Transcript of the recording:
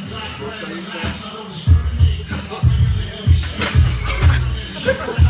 black bread, national discrimination.